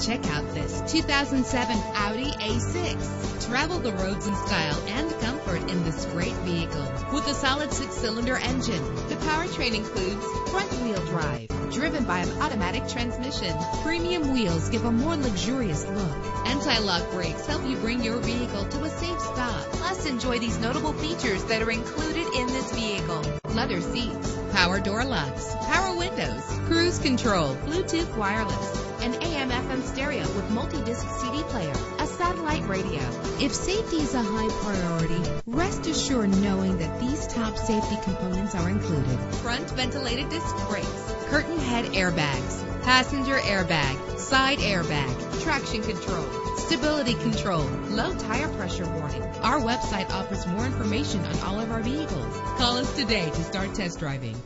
Check out this 2007 Audi A6. Travel the roads in style and comfort in this great vehicle. With a solid six-cylinder engine, the powertrain includes front-wheel drive, driven by an automatic transmission. Premium wheels give a more luxurious look. Anti-lock brakes help you bring your vehicle to a safe stop. Plus, enjoy these notable features that are included in this vehicle. Leather seats, power door locks, power windows, cruise control, Bluetooth wireless, and AM FM stereo with multi-disc CD player, a satellite radio. If safety is a high priority, rest assured knowing that these top safety components are included. Front ventilated disc brakes, curtain head airbags, passenger airbag, side airbag, traction control, stability control, low tire pressure warning. Our website offers more information on all of our vehicles. Call us today to start test driving.